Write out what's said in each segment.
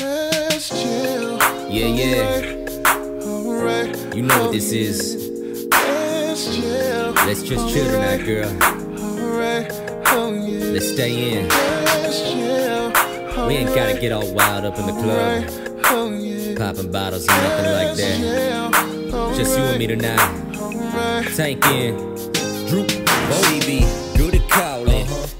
Let's chill. Yeah, yeah. Alright. You know what this is. Let's chill. Let's just chill tonight, girl. Alright. Oh yeah. Let's stay in. Let's chill. We ain't gotta get all wild up in the club, Alright. Oh yeah. popping bottles and nothing like that. Yeah. Just you and me tonight. Alright. Tank in. Droop. Baby, good at calling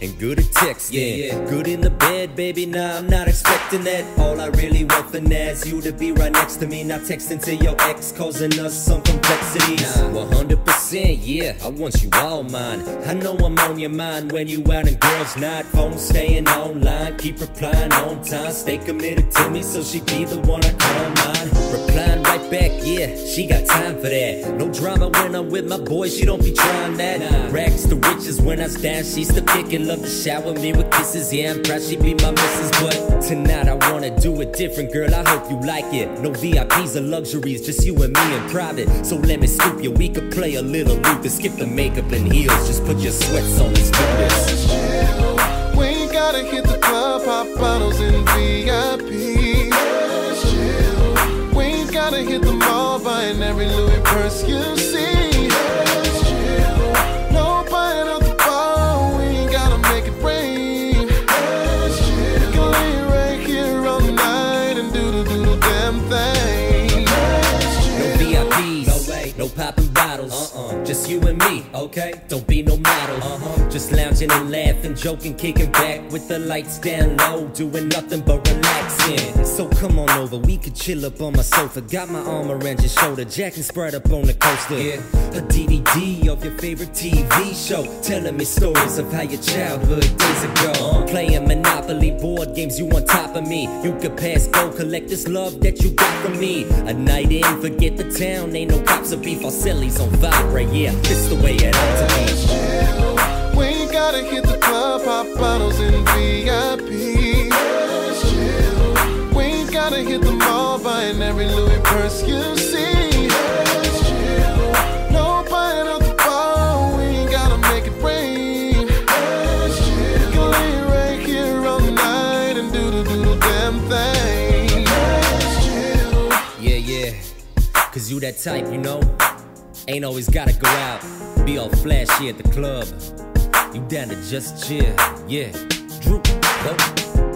and good at texting. Yeah, yeah. Good in the bed, baby. Nah, I'm not expecting that. All I really want for is you to be right next to me, not texting to your ex, causing us some complexities. Nah, 100%, yeah, I want you all mine. I know I'm on your mind when you out and girls not phone staying online, keep replying on time, stay committed to me so she be the one I call mine. Replying right back, yeah, she got time for that. No drama when I'm with my boys, she don't be trying that. Rags to riches when I stand, she's the pick and love to shower me with kisses. Yeah, I'm proud she be my missus, but tonight I wanna do it different, girl. I hope you like it. No VIPs or luxuries, just you and me in private. So let me scoop you, we could play a little Luther, skip the makeup and heels, just put your sweats on, let's do this. Chill. We ain't gotta hit the club, pop bottles in VIP. Let's chill. We ain't gotta hit the mall, buying every Louis purse you see. Uh-uh. Just you and me, okay? Don't be no model. Uh-huh. Just lounging and laughing, joking, kicking back with the lights down low, doing nothing but relaxing. So come on over, we could chill up on my sofa. Got my arm around your shoulder, Jack and spread up on the coaster. Yeah, a DVD of your favorite TV show, telling me stories of how your childhood days ago. Playing Monopoly board games, you on top of me. You could pass go, collect this love that you got from me. A night in, forget the town, ain't no cops or beef. Our cellies on vibrate, yeah, this the way it ought to be. chill. We ain't gotta hit the club, pop bottles in VIP. We ain't gotta hit the mall, buying every Louis purse you see. Let's chill. No buying at the bar, we ain't gotta make it rain. Let's chill. We can lay right here all night and do the damn thing. Let's chill. Yeah, yeah. Cause you that type, you know? Ain't always gotta go out, be all flashy at the club. You down to just chill, yeah. Droop.